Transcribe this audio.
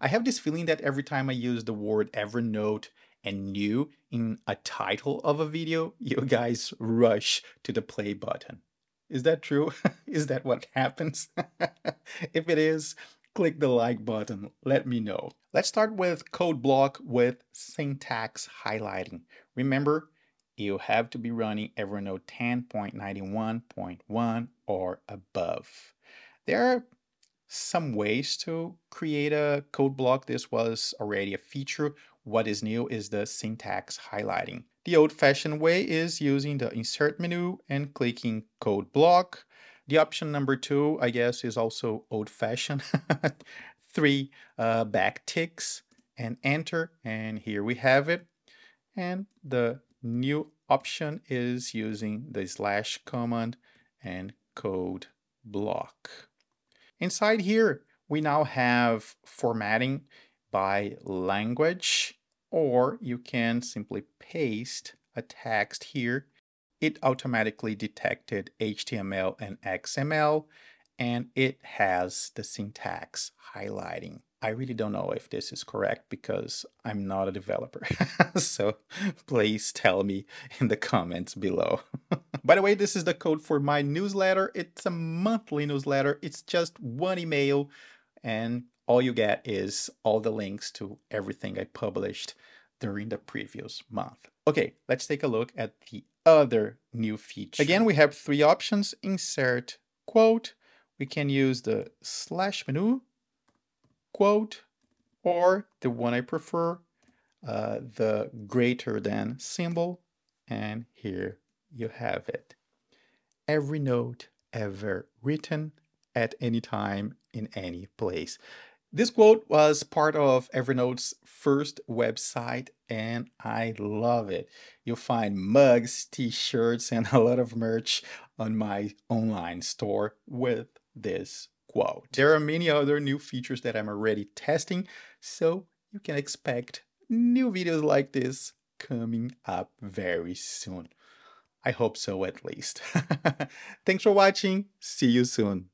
I have this feeling that every time I use the word Evernote and new in a title of a video, you guys rush to the play button. Is that true? is that what happens? if it is, click the like button. Let me know. Let's start with code block with syntax highlighting. Remember, you have to be running Evernote 10.91.1 or above. There are some ways to create a code block. This was already a feature. What is new is the syntax highlighting. The old-fashioned way is using the insert menu and clicking code block. The option number two, I guess, is also old-fashioned. Three uh, back ticks and enter, and here we have it. And the new option is using the slash command and code block. Inside here, we now have formatting by language, or you can simply paste a text here. It automatically detected HTML and XML, and it has the syntax highlighting. I really don't know if this is correct because I'm not a developer. so please tell me in the comments below. By the way, this is the code for my newsletter. It's a monthly newsletter. It's just one email and all you get is all the links to everything I published during the previous month. Okay, let's take a look at the other new feature. Again, we have three options, insert quote. We can use the slash menu quote, or the one I prefer, uh, the greater than symbol, and here you have it. Every note ever written at any time in any place. This quote was part of Evernote's first website and I love it. You'll find mugs, t-shirts, and a lot of merch on my online store with this quote. There are many other new features that I'm already testing, so you can expect new videos like this coming up very soon. I hope so at least. Thanks for watching. See you soon.